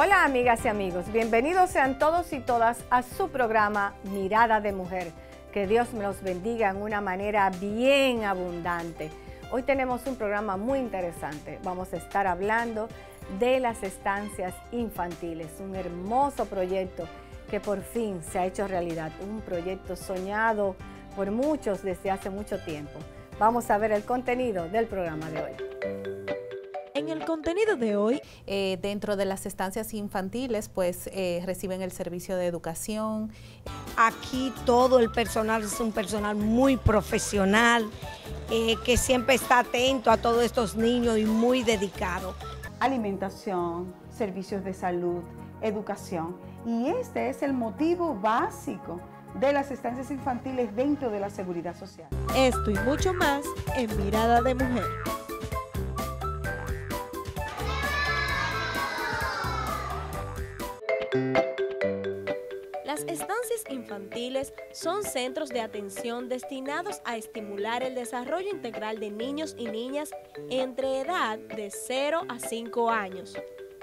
Hola amigas y amigos, bienvenidos sean todos y todas a su programa Mirada de Mujer. Que Dios me los bendiga en una manera bien abundante. Hoy tenemos un programa muy interesante. Vamos a estar hablando de las estancias infantiles, un hermoso proyecto que por fin se ha hecho realidad, un proyecto soñado por muchos desde hace mucho tiempo. Vamos a ver el contenido del programa de hoy. En el contenido de hoy, eh, dentro de las estancias infantiles, pues eh, reciben el servicio de educación. Aquí todo el personal es un personal muy profesional, eh, que siempre está atento a todos estos niños y muy dedicado. Alimentación, servicios de salud, educación. Y este es el motivo básico de las estancias infantiles dentro de la seguridad social. Esto y mucho más en Mirada de Mujer. Las estancias infantiles son centros de atención destinados a estimular el desarrollo integral de niños y niñas entre edad de 0 a 5 años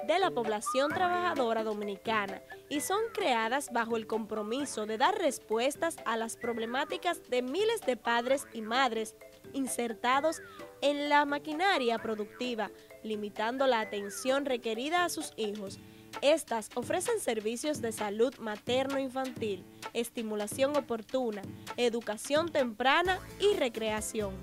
de la población trabajadora dominicana y son creadas bajo el compromiso de dar respuestas a las problemáticas de miles de padres y madres insertados en la maquinaria productiva, limitando la atención requerida a sus hijos estas ofrecen servicios de salud materno-infantil, estimulación oportuna, educación temprana y recreación.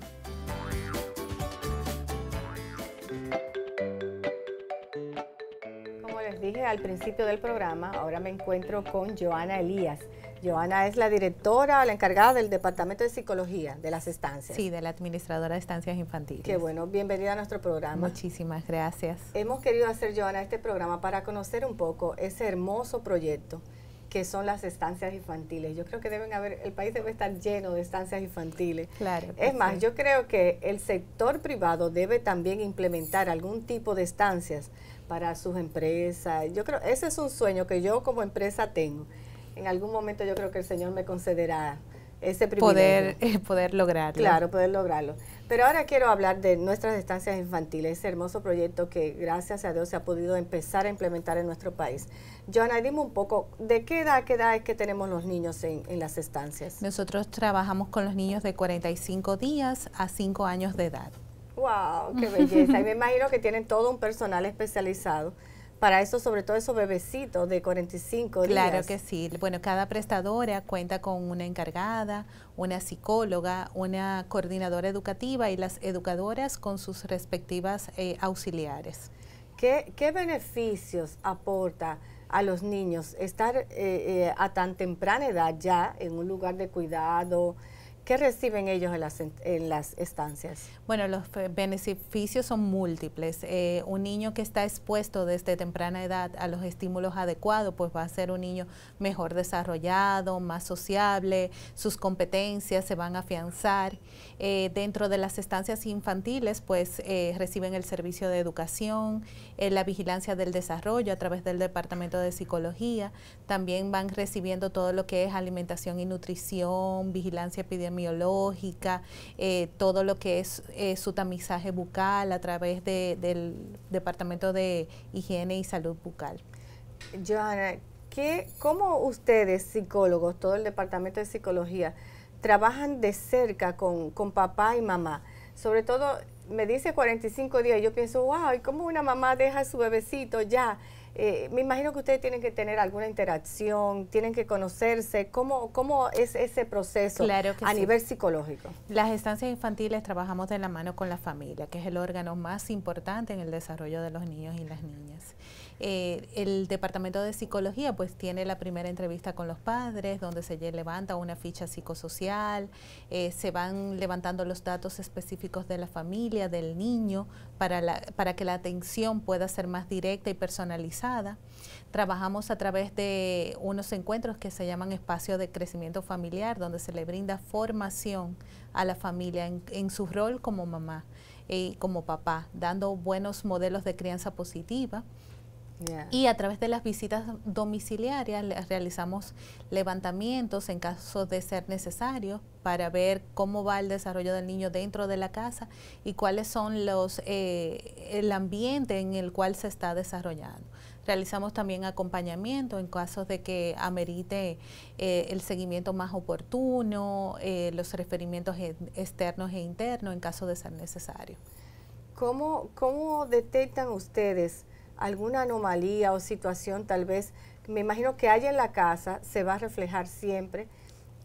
Como les dije al principio del programa, ahora me encuentro con Joana Elías. Joana es la directora, la encargada del Departamento de Psicología de las estancias. Sí, de la administradora de estancias infantiles. Qué bueno, bienvenida a nuestro programa. Muchísimas gracias. Hemos querido hacer, Joana, este programa para conocer un poco ese hermoso proyecto que son las estancias infantiles. Yo creo que deben haber, el país debe estar lleno de estancias infantiles. Claro. Es más, yo creo que el sector privado debe también implementar algún tipo de estancias para sus empresas. Yo creo, ese es un sueño que yo como empresa tengo en algún momento yo creo que el Señor me concederá ese privilegio. Poder, eh, poder lograrlo. Claro, poder lograrlo. Pero ahora quiero hablar de nuestras estancias infantiles, ese hermoso proyecto que gracias a Dios se ha podido empezar a implementar en nuestro país. Joana, dime un poco, ¿de qué edad, qué edad es que tenemos los niños en, en las estancias? Nosotros trabajamos con los niños de 45 días a 5 años de edad. ¡Wow! ¡Qué belleza! y me imagino que tienen todo un personal especializado para eso, sobre todo esos bebecitos de 45 días. Claro que sí. Bueno, cada prestadora cuenta con una encargada, una psicóloga, una coordinadora educativa y las educadoras con sus respectivas eh, auxiliares. ¿Qué, ¿Qué, beneficios aporta a los niños estar eh, eh, a tan temprana edad ya en un lugar de cuidado? ¿Qué reciben ellos en las, estancias? Bueno, los beneficios son múltiples. Eh, un niño que está expuesto desde temprana edad a los estímulos adecuados, pues va a ser un niño mejor desarrollado, más sociable, sus competencias se van a afianzar. Eh, dentro de las estancias infantiles, pues eh, reciben el servicio de educación, la vigilancia del desarrollo a través del Departamento de Psicología. También van recibiendo todo lo que es alimentación y nutrición, vigilancia epidemiológica epidemiológica, eh, todo lo que es eh, su tamizaje bucal a través del Departamento de Higiene y Salud Bucal. Joana, ¿qué, ¿cómo ustedes, psicólogos, todo el Departamento de Psicología, trabajan de cerca con, con papá y mamá? Sobre todo, me dice 45 días, yo pienso, wow, ¿y cómo una mamá deja a su bebecito ya? Eh, me imagino que ustedes tienen que tener alguna interacción, tienen que conocerse. ¿Cómo, cómo es ese proceso a nivel psicológico? Las estancias infantiles trabajamos de la mano con la familia, que es el órgano más importante en el desarrollo de los niños y las niñas. Eh, el departamento de psicología pues tiene la primera entrevista con los padres, donde se levanta una ficha psicosocial, eh, se van levantando los datos específicos de la familia, del niño, para, para que la atención pueda ser más directa y personalizada. Trabajamos a través de unos encuentros que se llaman espacios de crecimiento familiar, donde se le brinda formación a la familia en, en su rol como mamá y como papá, dando buenos modelos de crianza positiva. Y a través de las visitas domiciliarias realizamos levantamientos en caso de ser necesario para ver cómo va el desarrollo del niño dentro de la casa y cuáles son los eh, el ambiente en el cual se está desarrollando. Realizamos también acompañamiento en casos de que amerite eh, el seguimiento más oportuno, eh, los referimientos externos e internos en caso de ser necesario. ¿Cómo, ¿Cómo detectan ustedes alguna anomalía o situación tal vez, me imagino que hay en la casa, se va a reflejar siempre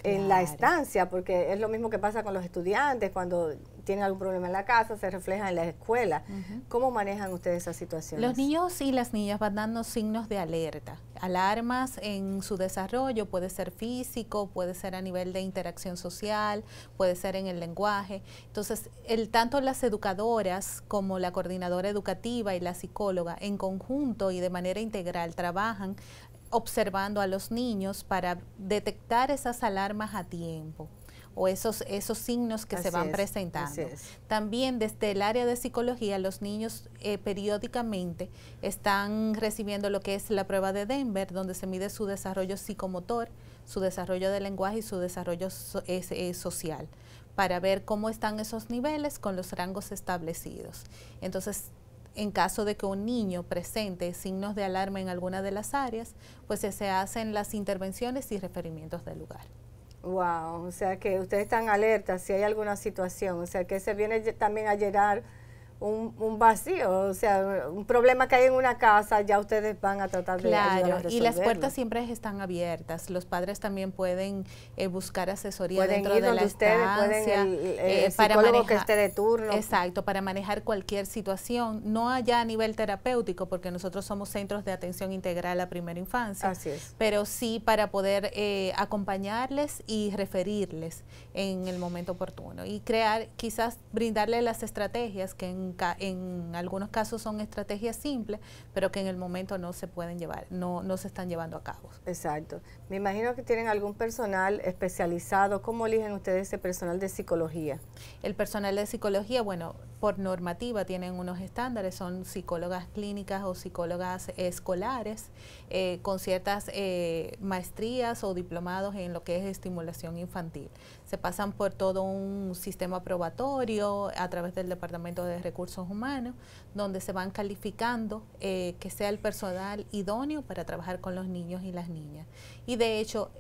en la estancia, porque es lo mismo que pasa con los estudiantes, cuando tienen algún problema en la casa, se refleja en la escuela. ¿Cómo manejan ustedes esa situación? Los niños y las niñas van dando signos de alerta, alarmas en su desarrollo, puede ser físico, puede ser a nivel de interacción social, puede ser en el lenguaje. Entonces, el, tanto las educadoras como la coordinadora educativa y la psicóloga en conjunto y de manera integral trabajan observando a los niños para detectar esas alarmas a tiempo o esos, esos signos que se van presentando. También desde el área de psicología, los niños eh, periódicamente están recibiendo lo que es la prueba de Denver, donde se mide su desarrollo psicomotor, su desarrollo de lenguaje y su desarrollo eh, social, para ver cómo están esos niveles con los rangos establecidos. Entonces, en caso de que un niño presente signos de alarma en alguna de las áreas, pues se hacen las intervenciones y referimientos del lugar. Wow, o sea que ustedes están alertas si hay alguna situación, o sea que se viene también a llenar un, vacío, o sea, un problema que hay en una casa, ya ustedes van a tratar de Claro, y las puertas siempre están abiertas. Los padres también pueden eh, buscar asesoría dentro de la ustedes, estancia, pueden el, para manejar, que esté de turno. Exacto, para manejar cualquier situación, no allá a nivel terapéutico, porque nosotros somos centros de atención integral a primera infancia. Así es. Pero sí para poder eh, acompañarles y referirles en el momento oportuno y crear, quizás brindarles las estrategias que en en, algunos casos son estrategias simples, pero que en el momento no se pueden llevar, no, no se están llevando a cabo. Exacto. Me imagino que tienen algún personal especializado. ¿Cómo eligen ustedes ese personal de psicología? El personal de psicología, bueno, por normativa tienen unos estándares, son psicólogas clínicas o psicólogas escolares eh, con ciertas eh, maestrías o diplomados en lo que es estimulación infantil. Se pasan por todo un sistema probatorio a través del Departamento de Recursos Humanos, donde se van calificando eh, que sea el personal idóneo para trabajar con los niños y las niñas. Y de hecho,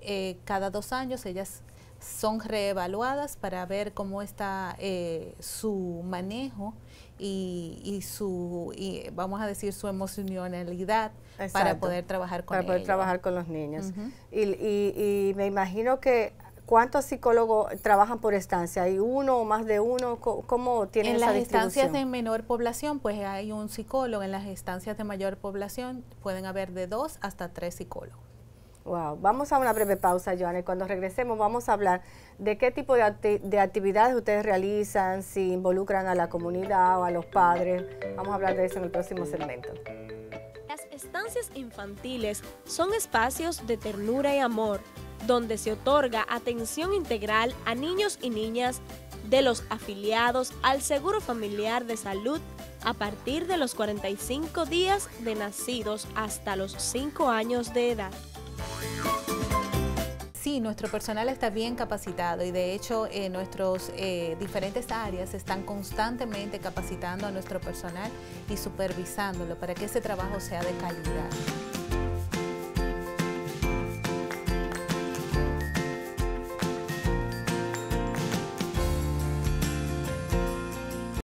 cada dos años ellas son reevaluadas para ver cómo está eh, su manejo y, su, y vamos a decir, su emocionalidad para poder trabajar con Para poder trabajar con los niños. y, y, me imagino que ¿Cuántos psicólogos trabajan por estancia? ¿Hay uno o más de uno? ¿Cómo tienen en esa las estancias de menor población, pues hay un psicólogo. En las estancias de mayor población pueden haber de dos hasta tres psicólogos. Wow, vamos a una breve pausa, Joana, y cuando regresemos vamos a hablar de qué tipo de, de, actividades ustedes realizan, si involucran a la comunidad o a los padres. Vamos a hablar de eso en el próximo segmento. Las estancias infantiles son espacios de ternura y amor, donde se otorga atención integral a niños y niñas de los afiliados al Seguro Familiar de Salud a partir de los 45 días de nacidos hasta los 5 años de edad. Sí, nuestro personal está bien capacitado y de hecho eh, nuestros eh, diferentes áreas están constantemente capacitando a nuestro personal y supervisándolo para que ese trabajo sea de calidad.